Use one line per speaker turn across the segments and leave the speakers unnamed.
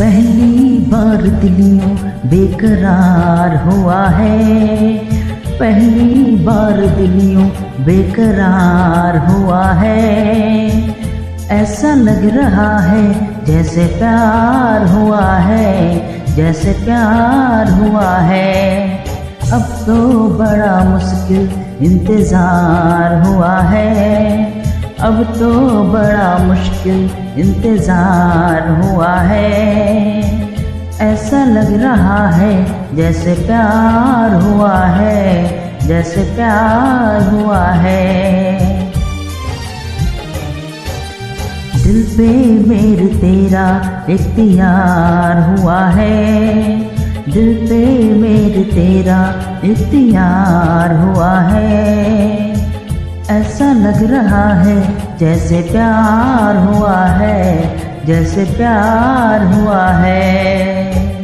पहली बार दिलियों बेकरार हुआ है। पहली बार दिलियों बेकरार हुआ है। ऐसा लग रहा है जैसे प्यार हुआ है, जैसे प्यार हुआ है। अब तो बड़ा मुश्किल इंतज़ार हुआ है। अब तो बड़ा मुश्किल इंतज़ार हुआ है। ऐसा लग रहा है जैसे प्यार हुआ है, जैसे प्यार हुआ है। दिल पे मेरे तेरा इख्तियार हुआ है। दिल पे मेरे तेरा इख्तियार हुआ है। लग रहा है जैसे प्यार हुआ है जैसे प्यार हुआ है।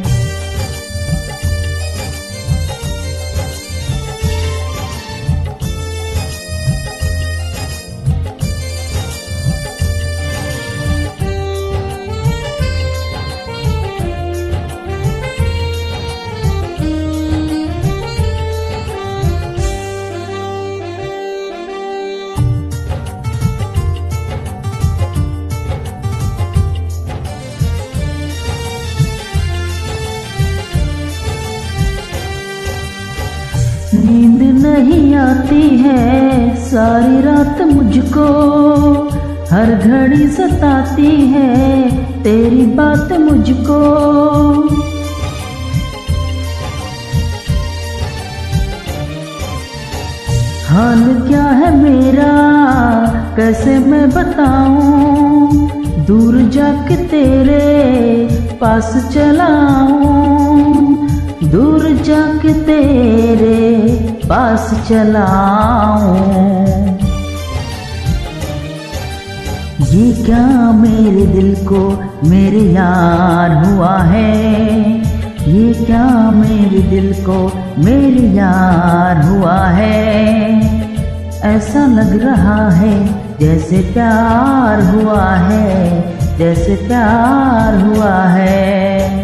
नींद नहीं आती है, सारी रात मुझको। हर घड़ी सताती है, तेरी बात मुझको। हाल क्या है मेरा, कैसे मैं बताऊँ? दूर जाके तेरे पास चलाऊं। दूर जाके तेरे पास चलाऊं। ये क्या मेरे दिल को मेरे यार हुआ है? ये क्या मेरे दिल को मेरे यार हुआ है? ऐसा लग रहा है जैसे प्यार हुआ है, जैसे प्यार हुआ है।